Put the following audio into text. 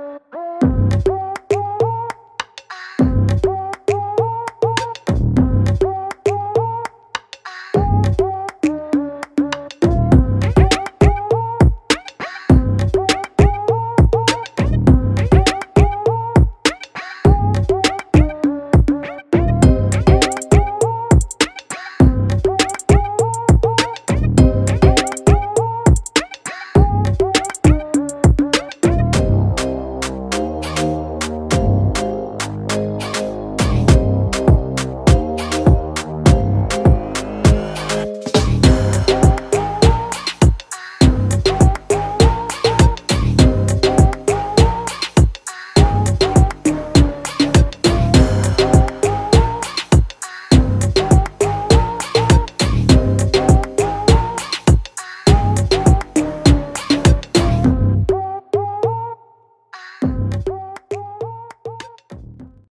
Oh.